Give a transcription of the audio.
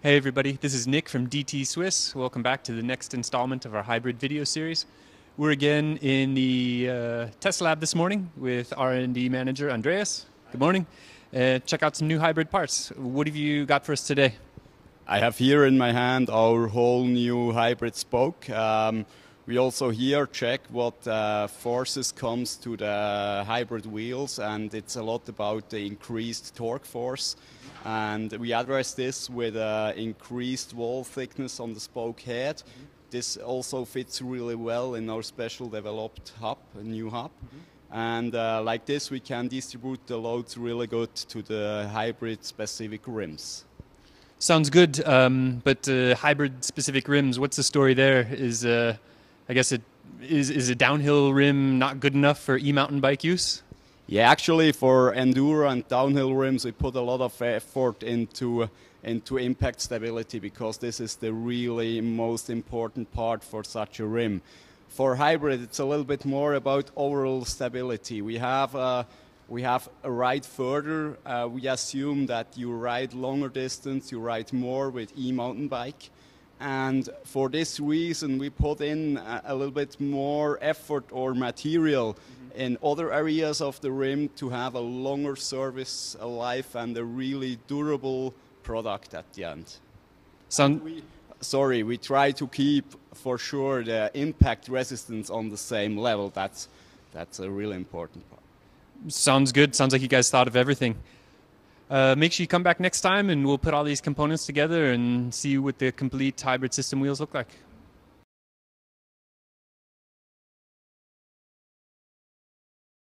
Hey everybody, this is Nick from DT Swiss. Welcome back to the next installment of our hybrid video series. We're again in the uh, test lab this morning with R&D manager Andreas. Good morning. Uh, check out some new hybrid parts. What have you got for us today? I have here in my hand our whole new hybrid spoke. Um, we also here check what uh, forces comes to the hybrid wheels and it's a lot about the increased torque force and we address this with uh, increased wall thickness on the spoke head. Mm -hmm. This also fits really well in our special developed hub, a new hub. Mm -hmm. And uh, like this, we can distribute the loads really good to the hybrid specific rims. Sounds good, um, but uh, hybrid specific rims, what's the story there? Is uh, I guess it is is a downhill rim not good enough for e-mountain bike use? Yeah, actually, for enduro and downhill rims, we put a lot of effort into into impact stability because this is the really most important part for such a rim. For hybrid, it's a little bit more about overall stability. We have uh, we have a ride further. Uh, we assume that you ride longer distance, you ride more with e-mountain bike. And for this reason, we put in a, a little bit more effort or material mm-hmm. in other areas of the rim to have a longer service life and a really durable product at the end. Some we, sorry, we try to keep for sure the impact resistance on the same level. That's that's a really important part. Sounds good. Sounds like you guys thought of everything. Uh, make sure you come back next time and we'll put all these components together and see what the complete hybrid system wheels look like.